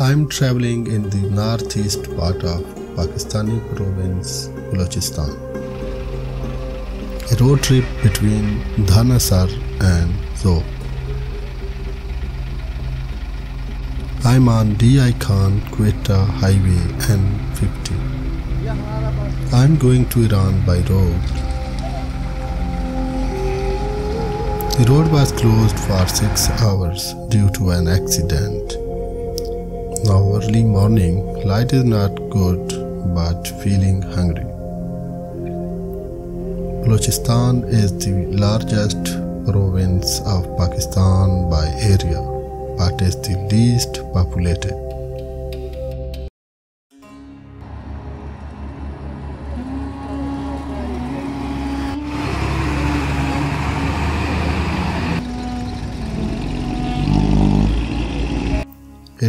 I'm traveling in the northeast part of Pakistani province Balochistan. A road trip between Dhanasar and Zhob. I'm on DI Khan Quetta Highway N50. I'm going to Iran by road. The road was closed for six hours due to an accident. Now early morning, light is not good but feeling hungry. Balochistan is the largest province of Pakistan by area but is the least populated.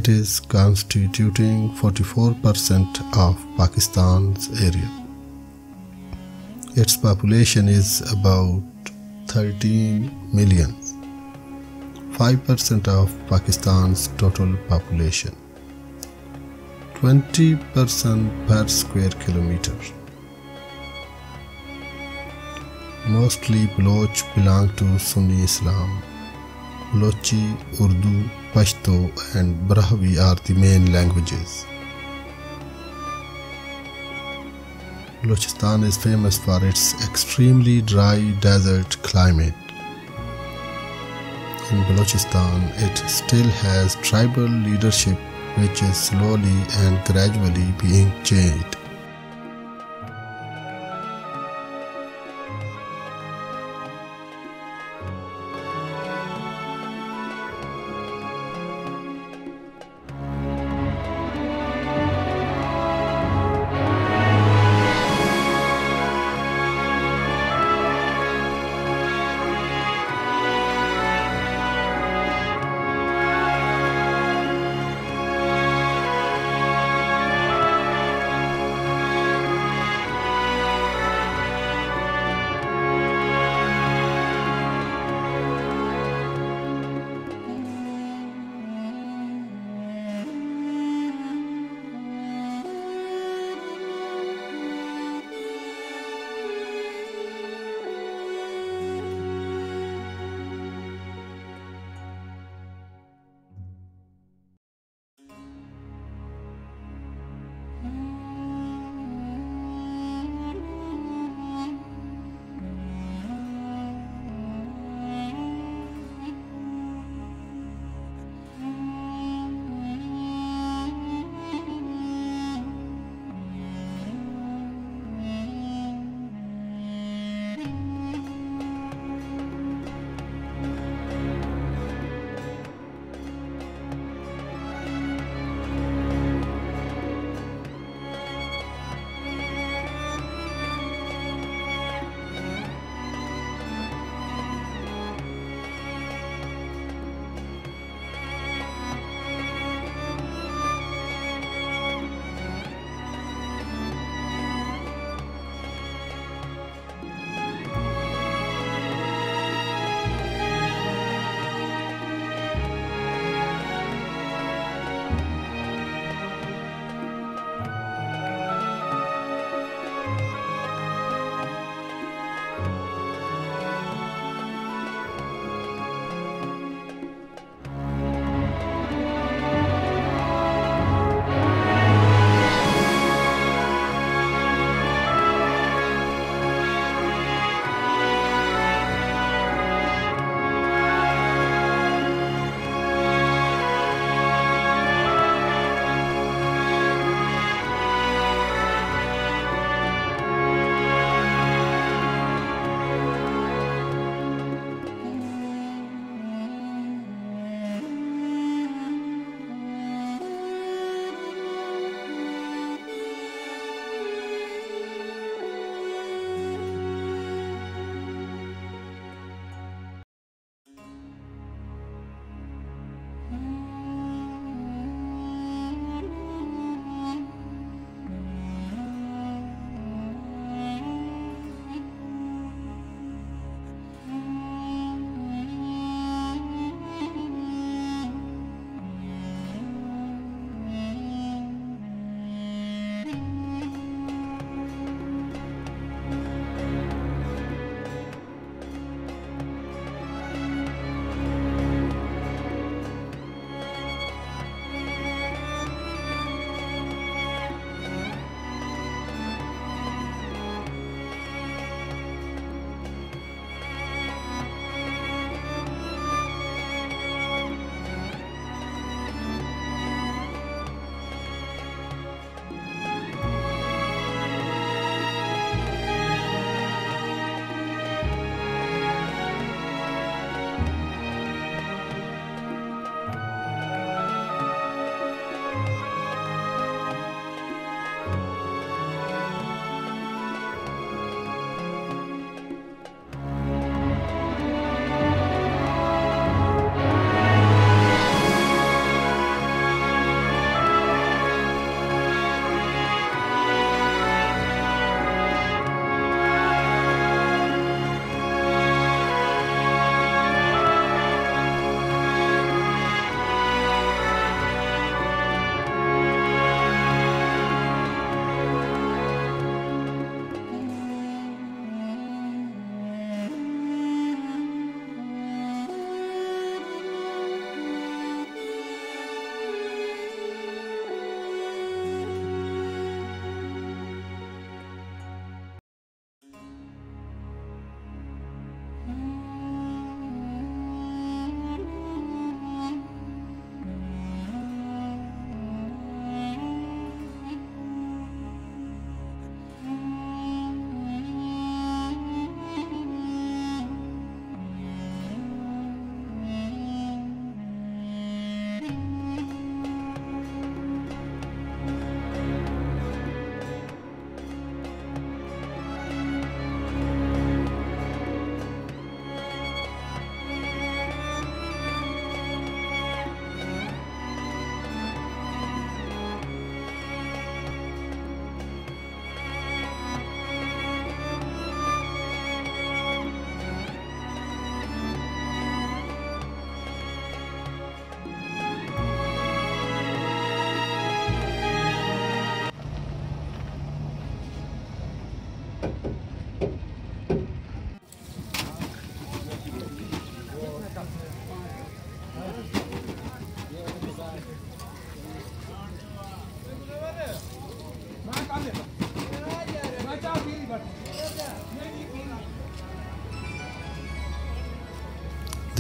It is constituting 44% of Pakistan's area. Its population is about 13 million, 5% of Pakistan's total population, 20% per square kilometer. Mostly Baloch belong to Sunni Islam. Balochi, Urdu, Pashto, and Brahvi are the main languages. Balochistan is famous for its extremely dry desert climate. In Balochistan, it still has tribal leadership which is slowly and gradually being changed.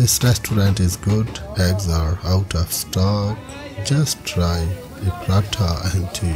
This restaurant is good, eggs are out of stock. Just try a prata and tea.